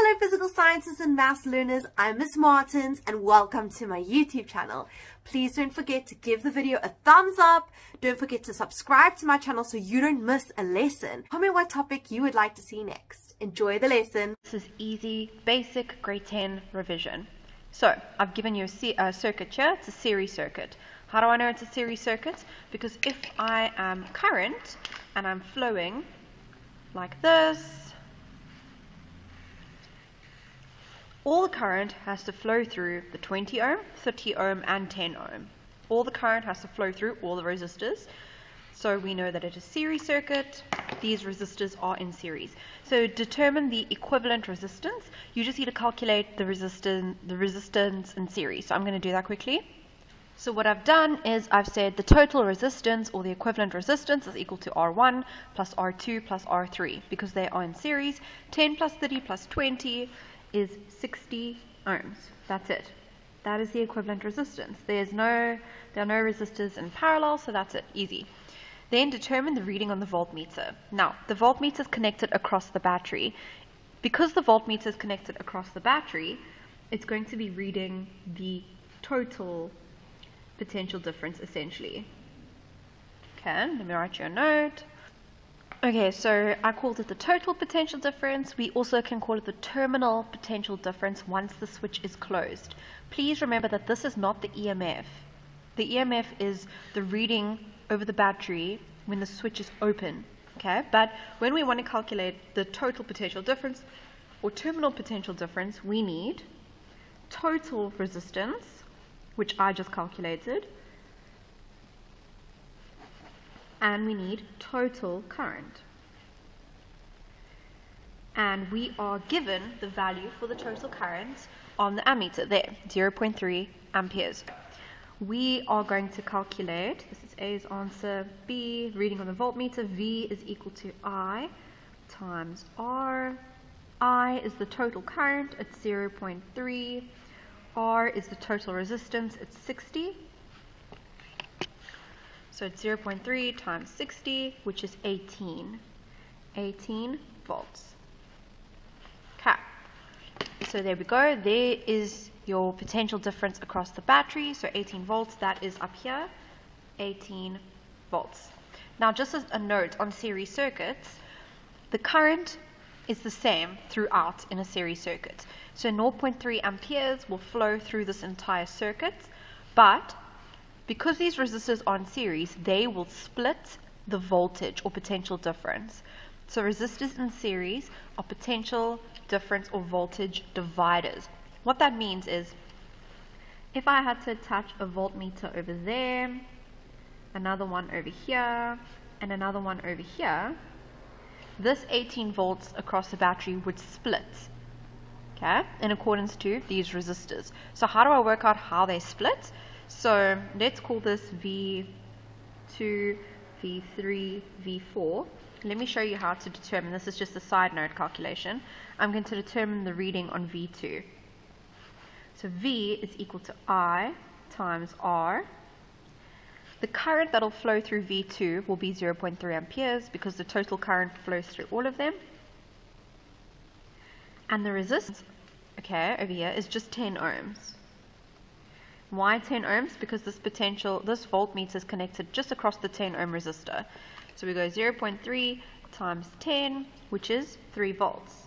Hello physical scientists and maths learners, I'm Miss Martins and welcome to my YouTube channel. Please don't forget to give the video a thumbs up, don't forget to subscribe to my channel so you don't miss a lesson. Comment what topic you would like to see next. Enjoy the lesson. This is easy, basic grade 10 revision. So, I've given you a, a circuit here, it's a series circuit. How do I know it's a series circuit? Because if I am current and I'm flowing like this, all the current has to flow through the 20 ohm, 30 ohm, and 10 ohm. All the current has to flow through all the resistors. So we know that it is a series circuit. These resistors are in series. So determine the equivalent resistance. You just need to calculate the resistance, the resistance in series. So I'm going to do that quickly. So what I've done is I've said the total resistance or the equivalent resistance is equal to R1 plus R2 plus R3 because they are in series. 10 plus 30 plus 20 is 60 ohms. That's it. That is the equivalent resistance. There's no, there are no resistors in parallel, so that's it, easy. Then determine the reading on the voltmeter. Now, the voltmeter is connected across the battery. Because the voltmeter is connected across the battery, it's going to be reading the total potential difference essentially. Okay, let me write you a note. Okay, so I called it the total potential difference. We also can call it the terminal potential difference once the switch is closed. Please remember that this is not the EMF. The EMF is the reading over the battery when the switch is open. Okay, but when we want to calculate the total potential difference or terminal potential difference, we need total resistance, which I just calculated, and we need total current. And we are given the value for the total current on the ammeter there, 0.3 amperes. We are going to calculate, this is A's answer, B, reading on the voltmeter, V is equal to I times R. I is the total current, it's 0.3. R is the total resistance, it's 60. So it's 0.3 times 60, which is 18. 18 volts. Okay. So there we go. There is your potential difference across the battery. So 18 volts, that is up here. 18 volts. Now just as a note on series circuits, the current is the same throughout in a series circuit. So 0.3 amperes will flow through this entire circuit, but because these resistors are in series, they will split the voltage or potential difference. So resistors in series are potential difference or voltage dividers. What that means is if I had to attach a voltmeter over there, another one over here, and another one over here, this 18 volts across the battery would split okay, in accordance to these resistors. So how do I work out how they split? So let's call this V2, V3, V4. Let me show you how to determine, this is just a side note calculation. I'm going to determine the reading on V2. So V is equal to I times R. The current that will flow through V2 will be 0.3 amperes because the total current flows through all of them. And the resistance, okay, over here is just 10 ohms. Why 10 ohms? Because this potential, this voltmeter is connected just across the 10 ohm resistor. So we go 0.3 times 10, which is 3 volts.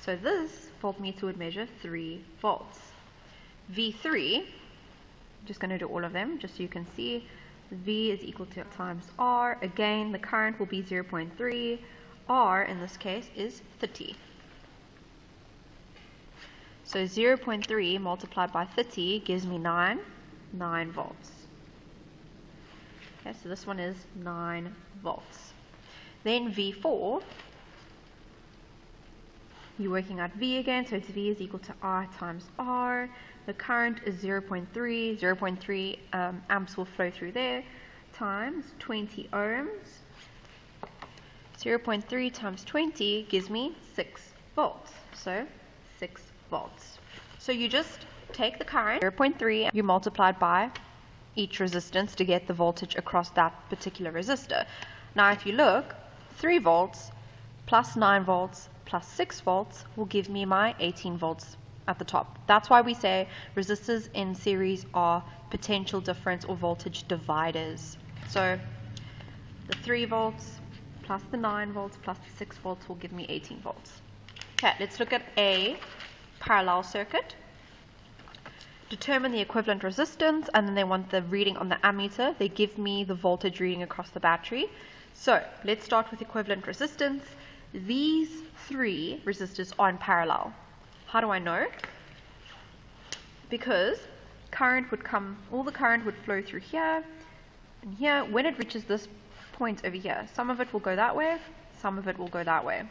So this voltmeter would measure 3 volts. V3, I'm just going to do all of them just so you can see. V is equal to times R. Again, the current will be 0.3. R in this case is 30. So 0.3 multiplied by 30 gives me 9, 9 volts. Okay, so this one is 9 volts. Then V4, you're working out V again, so it's V is equal to R times R. The current is 0.3, 0.3 um, amps will flow through there, times 20 ohms. 0.3 times 20 gives me 6 volts. So 6 volts. So you just take the current, 0.3, you multiply it by each resistance to get the voltage across that particular resistor. Now if you look, 3 volts plus 9 volts plus 6 volts will give me my 18 volts at the top. That's why we say resistors in series are potential difference or voltage dividers. So the 3 volts plus the 9 volts plus the 6 volts will give me 18 volts. Okay, let's look at a parallel circuit. Determine the equivalent resistance and then they want the reading on the ammeter. They give me the voltage reading across the battery. So let's start with equivalent resistance. These three resistors are in parallel. How do I know? Because current would come, all the current would flow through here and here. When it reaches this point over here, some of it will go that way, some of it will go that way.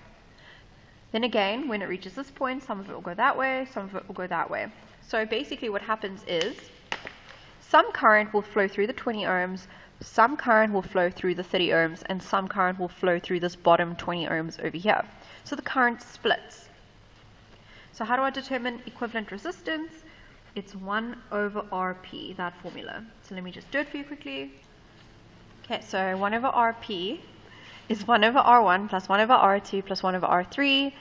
Then again, when it reaches this point, some of it will go that way, some of it will go that way. So basically what happens is some current will flow through the 20 ohms, some current will flow through the 30 ohms, and some current will flow through this bottom 20 ohms over here. So the current splits. So how do I determine equivalent resistance? It's 1 over RP, that formula. So let me just do it for you quickly. Okay, so 1 over RP is 1 over R1 plus 1 over R2 plus 1 over R3.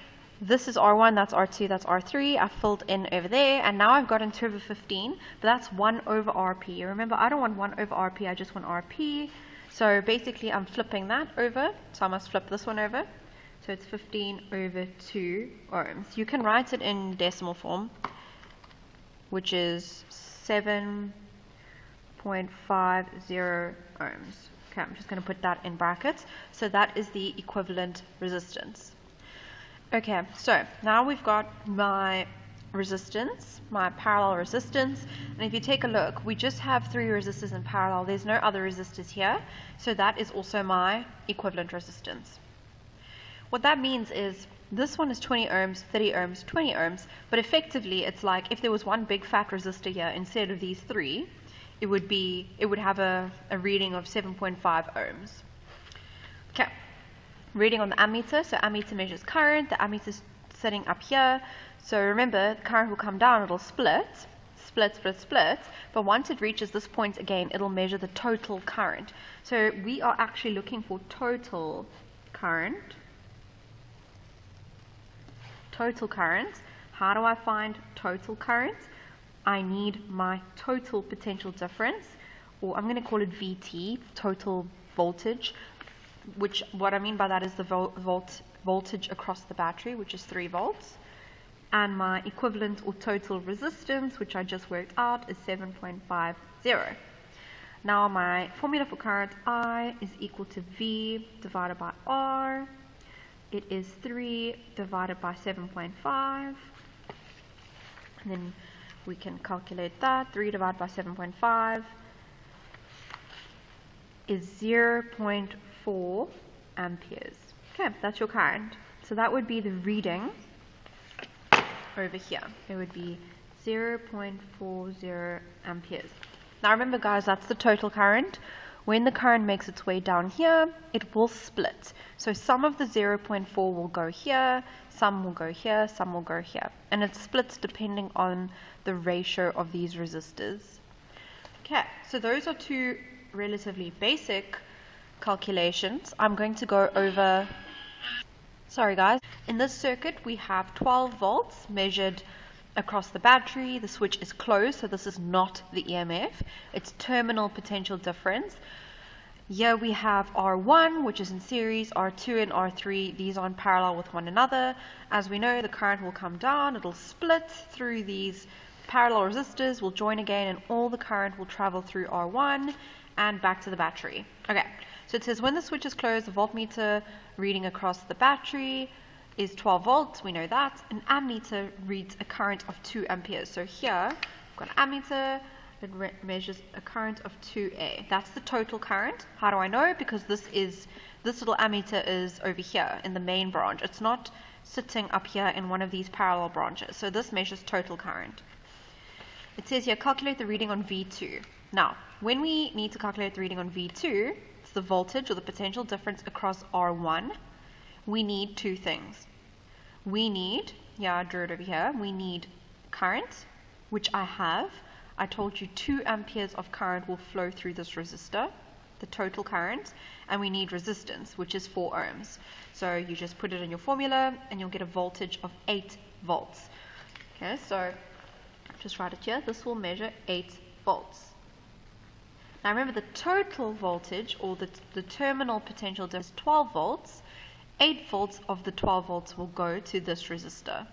This is R1, that's R2, that's R3. I've filled in over there, and now I've gotten 2 over 15, but that's 1 over RP. Remember, I don't want 1 over RP, I just want RP. So basically, I'm flipping that over, so I must flip this one over. So it's 15 over 2 ohms. You can write it in decimal form, which is 7.50 ohms. Okay, I'm just going to put that in brackets. So that is the equivalent resistance. Okay, so now we've got my resistance, my parallel resistance. And if you take a look, we just have three resistors in parallel. There's no other resistors here. So that is also my equivalent resistance. What that means is this one is 20 ohms, 30 ohms, 20 ohms, but effectively it's like if there was one big fat resistor here instead of these three, it would be it would have a, a reading of 7.5 ohms. Okay. Reading on the ammeter, so ammeter measures current, the ammeter is sitting up here. So remember, the current will come down, it'll split, split, split, split, but once it reaches this point again, it'll measure the total current. So we are actually looking for total current total current. How do I find total current? I need my total potential difference, or I'm going to call it VT, total voltage, which what I mean by that is the vol volt voltage across the battery, which is 3 volts, and my equivalent or total resistance, which I just worked out, is 7.50. Now my formula for current I is equal to V divided by R, it is 3 divided by 7.5 and then we can calculate that. 3 divided by 7.5 is 0.4 amperes. Okay that's your current. So that would be the reading over here. It would be 0.40 amperes. Now remember guys that's the total current when the current makes its way down here, it will split. So some of the 0.4 will go here, some will go here, some will go here. And it splits depending on the ratio of these resistors. Okay, so those are two relatively basic calculations. I'm going to go over, sorry guys, in this circuit we have 12 volts measured across the battery. The switch is closed, so this is not the EMF. It's terminal potential difference. Here we have R1, which is in series, R2 and R3. These are in parallel with one another. As we know, the current will come down. It'll split through these parallel resistors, will join again, and all the current will travel through R1 and back to the battery. Okay, so it says when the switch is closed, the voltmeter reading across the battery is 12 volts, we know that. An ammeter reads a current of 2 amperes. So here, we've got an ammeter, that measures a current of 2A. That's the total current. How do I know? Because this is this little ammeter is over here in the main branch. It's not sitting up here in one of these parallel branches. So this measures total current. It says here, calculate the reading on V2. Now, when we need to calculate the reading on V2, it's the voltage or the potential difference across R1 we need two things. We need, yeah, I drew it over here, we need current, which I have. I told you 2 amperes of current will flow through this resistor. the total current, and we need resistance, which is 4 ohms. So you just put it in your formula, and you'll get a voltage of 8 volts. Okay, so just write it here. This will measure 8 volts. Now remember the total voltage, or the, the terminal potential is 12 volts. 8 volts of the 12 volts will go to this resistor.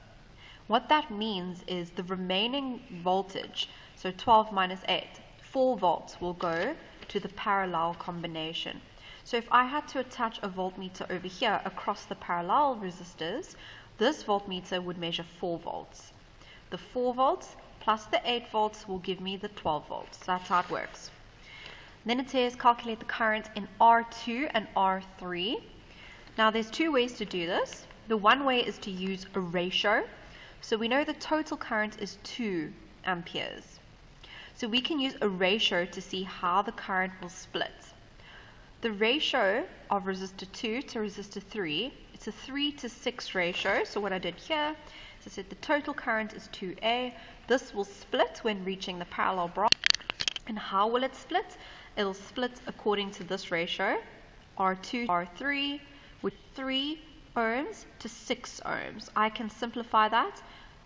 What that means is the remaining voltage, so 12 minus 8, 4 volts will go to the parallel combination. So if I had to attach a voltmeter over here across the parallel resistors, this voltmeter would measure 4 volts. The 4 volts plus the 8 volts will give me the 12 volts. That's how it works. Then it says calculate the current in R2 and R3. Now there's two ways to do this. The one way is to use a ratio. So we know the total current is 2 amperes. So we can use a ratio to see how the current will split. The ratio of resistor 2 to resistor 3, it's a 3 to 6 ratio. So what I did here is I said the total current is 2A. This will split when reaching the parallel branch. And how will it split? It'll split according to this ratio, R2, R3, with 3 ohms to 6 ohms. I can simplify that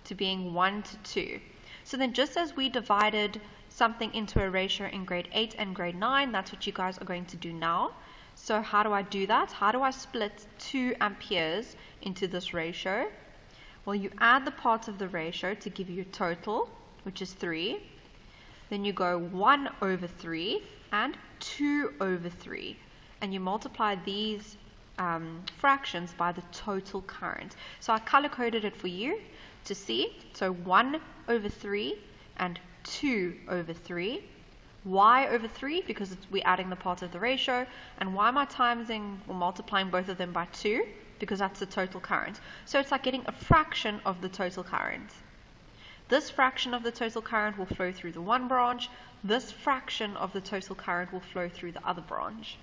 to being 1 to 2. So then just as we divided something into a ratio in grade 8 and grade 9, that's what you guys are going to do now. So how do I do that? How do I split 2 amperes into this ratio? Well, you add the parts of the ratio to give you a total, which is 3. Then you go 1 over 3 and 2 over 3. And you multiply these um, fractions by the total current. So I color coded it for you to see. So 1 over 3 and 2 over 3. y over 3 because we're adding the parts of the ratio. And why am I timesing or multiplying both of them by 2? Because that's the total current. So it's like getting a fraction of the total current. This fraction of the total current will flow through the one branch. This fraction of the total current will flow through the other branch.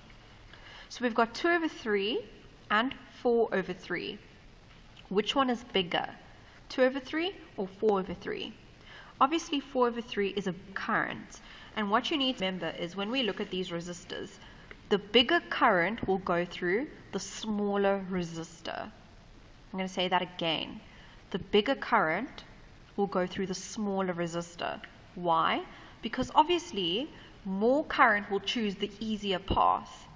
So we've got 2 over 3 and 4 over 3. Which one is bigger? 2 over 3 or 4 over 3? Obviously 4 over 3 is a current. And what you need to remember is when we look at these resistors, the bigger current will go through the smaller resistor. I'm going to say that again. The bigger current will go through the smaller resistor. Why? Because obviously more current will choose the easier path.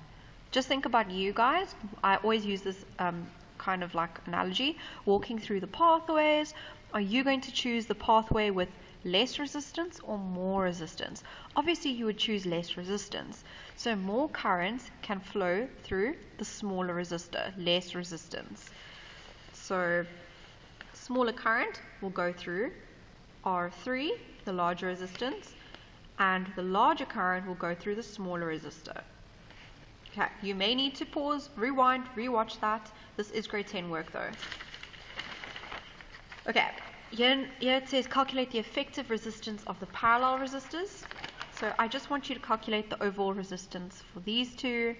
Just think about you guys. I always use this um, kind of like analogy. Walking through the pathways, are you going to choose the pathway with less resistance or more resistance? Obviously you would choose less resistance. So more currents can flow through the smaller resistor, less resistance. So smaller current will go through R3, the larger resistance, and the larger current will go through the smaller resistor. Okay, you may need to pause, rewind, rewatch that. This is grade 10 work though. Okay, here, it says calculate the effective resistance of the parallel resistors. So I just want you to calculate the overall resistance for these two.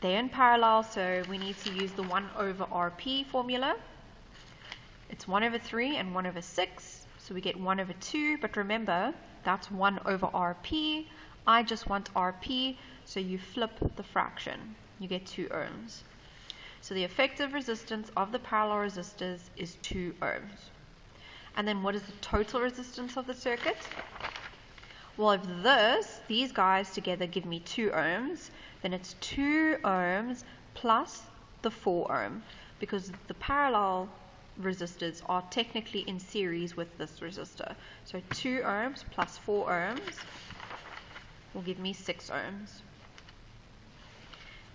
They're in parallel, so we need to use the 1 over RP formula. It's 1 over 3 and 1 over 6, so we get 1 over 2, but remember, that's 1 over RP. I just want RP, so you flip the fraction. You get 2 ohms. So the effective resistance of the parallel resistors is 2 ohms. And then what is the total resistance of the circuit? Well, if this, these guys together give me 2 ohms, then it's 2 ohms plus the 4 ohm, because the parallel resistors are technically in series with this resistor. So 2 ohms plus 4 ohms will give me 6 ohms.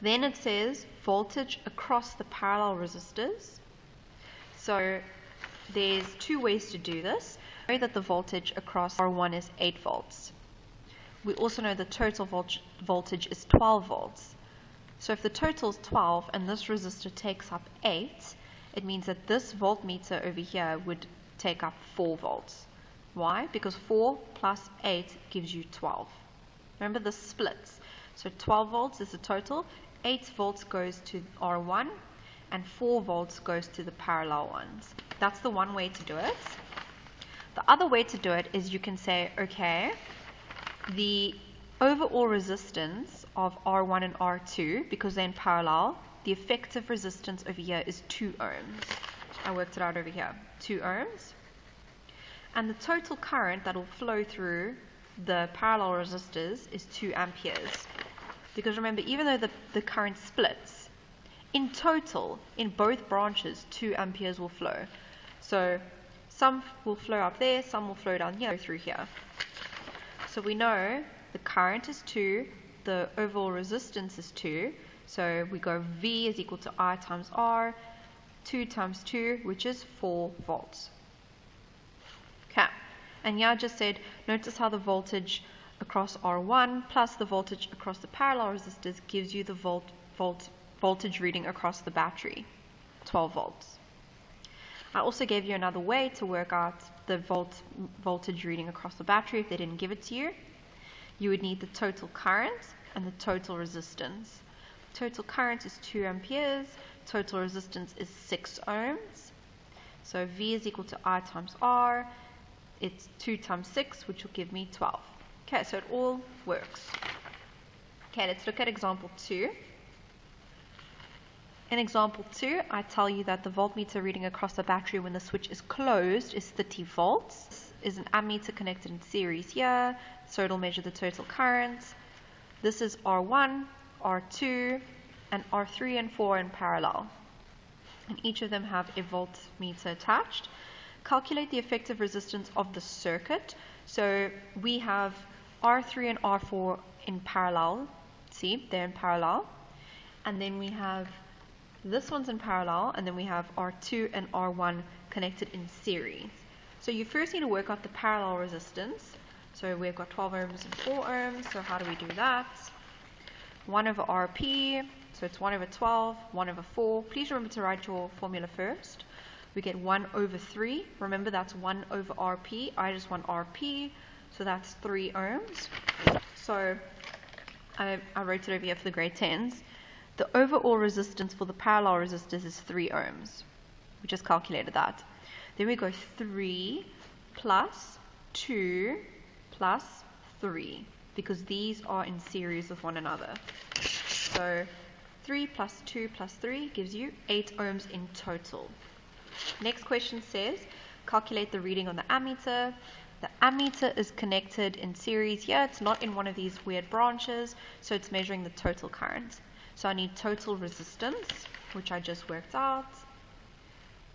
Then it says voltage across the parallel resistors. So there's two ways to do this. We know that the voltage across R1 is 8 volts. We also know the total voltage is 12 volts. So if the total is 12 and this resistor takes up 8, it means that this voltmeter over here would take up 4 volts. Why? Because 4 plus 8 gives you 12. Remember the splits. So 12 volts is the total, 8 volts goes to R1, and 4 volts goes to the parallel ones. That's the one way to do it. The other way to do it is you can say, okay, the overall resistance of R1 and R2, because they're in parallel, the effective resistance over here is 2 ohms. I worked it out over here, 2 ohms. And the total current that will flow through the parallel resistors is 2 amperes. Because remember, even though the, the current splits, in total, in both branches, 2 amperes will flow. So some will flow up there, some will flow down here, through here. So we know the current is 2, the overall resistance is 2, so we go V is equal to I times R, 2 times 2, which is 4 volts. Okay, and yeah, I just said, notice how the voltage across R1 plus the voltage across the parallel resistors gives you the volt, volt, voltage reading across the battery, 12 volts. I also gave you another way to work out the volt, voltage reading across the battery if they didn't give it to you. You would need the total current and the total resistance. Total current is 2 amperes, total resistance is 6 ohms. So V is equal to I times R. It's 2 times 6, which will give me 12. Okay, so it all works. Okay, let's look at example 2. In example 2, I tell you that the voltmeter reading across the battery when the switch is closed is 30 volts. This is an ammeter connected in series here, so it'll measure the total current. This is R1, R2, and R3 and 4 in parallel. And each of them have a voltmeter attached. Calculate the effective resistance of the circuit. So we have R3 and R4 in parallel. See, they're in parallel. And then we have this one's in parallel, and then we have R2 and R1 connected in series. So you first need to work out the parallel resistance. So we've got 12 ohms and 4 ohms. So how do we do that? 1 over RP, so it's 1 over 12, 1 over 4. Please remember to write your formula first. We get 1 over 3. Remember that's 1 over RP. I just want RP, so that's 3 ohms. So I, I wrote it over here for the grade 10s. The overall resistance for the parallel resistors is 3 ohms. We just calculated that. Then we go 3 plus 2 plus 3 because these are in series with one another. So 3 plus 2 plus 3 gives you 8 ohms in total. Next question says, calculate the reading on the ammeter. The ammeter is connected in series here. It's not in one of these weird branches, so it's measuring the total current. So I need total resistance, which I just worked out.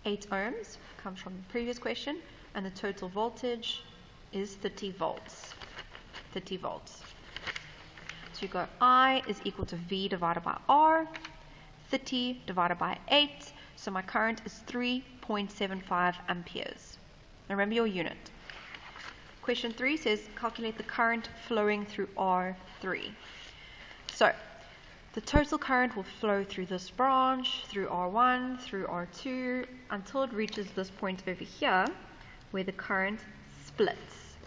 8 ohms comes from the previous question, and the total voltage is 30 volts. 30 volts. So you go I is equal to V divided by R, 30 divided by 8, so my current is 3.75 amperes. Now remember your unit. Question 3 says calculate the current flowing through R3. So the total current will flow through this branch, through R1, through R2, until it reaches this point over here, where the current splits.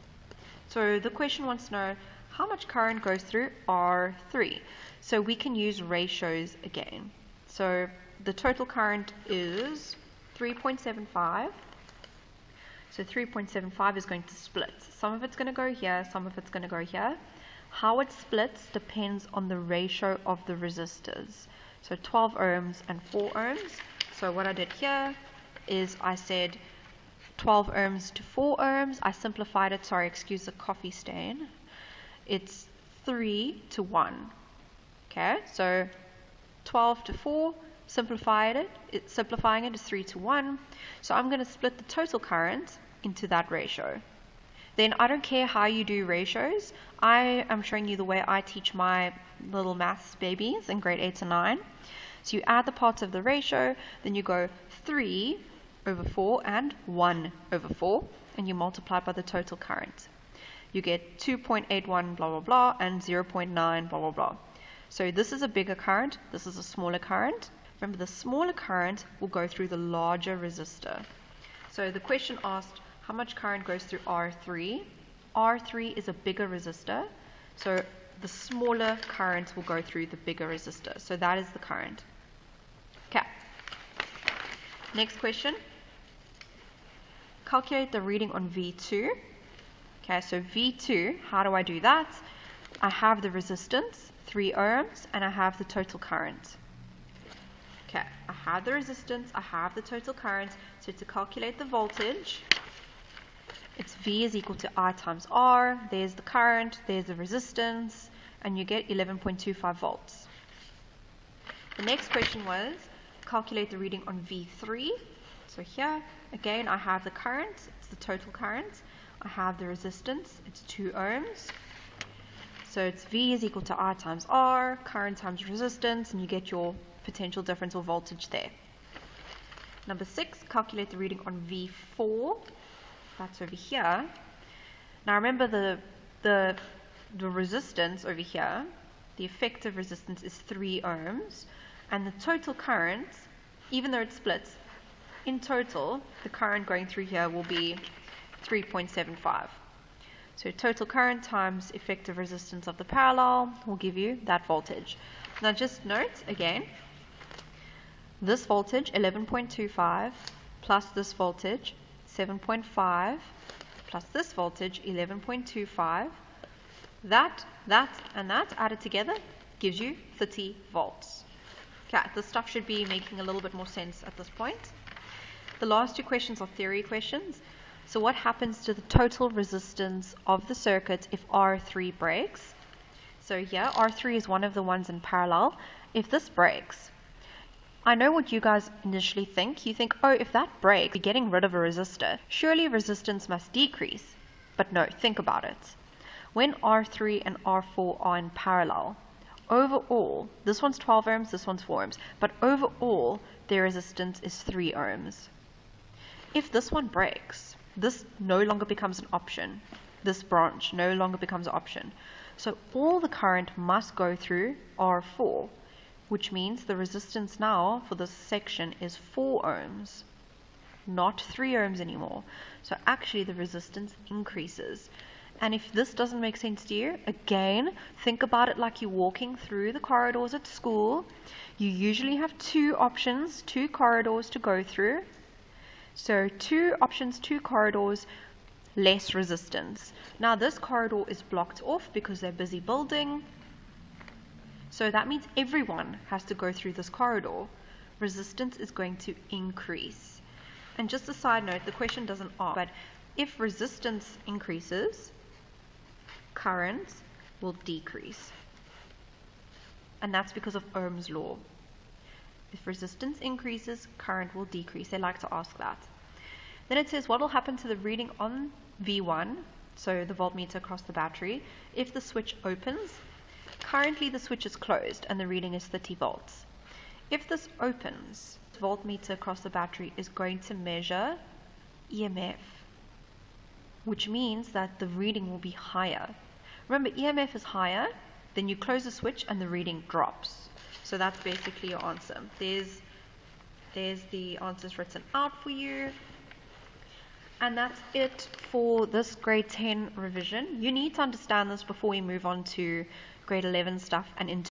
So the question wants to know how much current goes through R3. So we can use ratios again. So the total current is 3.75. So 3.75 is going to split. Some of it's going to go here, some of it's going to go here. How it splits depends on the ratio of the resistors. So 12 ohms and 4 ohms. So what I did here is I said 12 ohms to 4 ohms. I simplified it, sorry, excuse the coffee stain. It's 3 to 1. Okay, so 12 to 4, simplified it, it, simplifying it is 3 to 1. So I'm going to split the total current into that ratio. Then I don't care how you do ratios. I am showing you the way I teach my little maths babies in grade 8 to 9. So you add the parts of the ratio, then you go 3 over 4 and 1 over 4, and you multiply by the total current. You get 2.81 blah blah blah and 0.9 blah blah blah. So this is a bigger current, this is a smaller current. Remember the smaller current will go through the larger resistor. So the question asked how much current goes through R3. R3 is a bigger resistor, so the smaller current will go through the bigger resistor. So that is the current. Okay. Next question. Calculate the reading on V2. Okay, so V2, how do I do that? I have the resistance, 3 ohms, and I have the total current. Okay, I have the resistance, I have the total current, so to calculate the voltage, it's V is equal to I times R, there's the current, there's the resistance, and you get 11.25 volts. The next question was, calculate the reading on V3. So here, again, I have the current, it's the total current. I have the resistance, it's 2 ohms. So it's V is equal to I times R, current times resistance, and you get your potential difference or voltage there. Number six, calculate the reading on V4. That's over here. Now remember the, the, the resistance over here, the effective resistance is 3 ohms, and the total current, even though it splits, in total, the current going through here will be 3.75. So total current times effective resistance of the parallel will give you that voltage. Now just note again, this voltage 11.25 plus this voltage 7.5 plus this voltage 11.25 that that and that added together gives you 30 volts okay this stuff should be making a little bit more sense at this point the last two questions are theory questions so what happens to the total resistance of the circuit if R3 breaks? So here, R3 is one of the ones in parallel. If this breaks, I know what you guys initially think. You think, oh, if that breaks, we're getting rid of a resistor. Surely resistance must decrease. But no, think about it. When R3 and R4 are in parallel, overall, this one's 12 ohms, this one's 4 ohms, but overall, their resistance is 3 ohms. If this one breaks, this no longer becomes an option. This branch no longer becomes an option. So all the current must go through R4, which means the resistance now for this section is 4 ohms, not 3 ohms anymore. So actually the resistance increases. And if this doesn't make sense to you, again, think about it like you're walking through the corridors at school. You usually have two options, two corridors to go through. So two options, two corridors, less resistance. Now this corridor is blocked off because they're busy building. So that means everyone has to go through this corridor. Resistance is going to increase. And just a side note, the question doesn't ask, but if resistance increases, current will decrease. And that's because of Ohm's law. If resistance increases, current will decrease. They like to ask that. Then it says what will happen to the reading on V1, so the voltmeter across the battery, if the switch opens. Currently the switch is closed and the reading is 30 volts. If this opens, the voltmeter across the battery is going to measure EMF, which means that the reading will be higher. Remember, EMF is higher, then you close the switch and the reading drops. So that's basically your answer. There's, there's the answers written out for you. And that's it for this grade 10 revision. You need to understand this before we move on to grade 11 stuff and into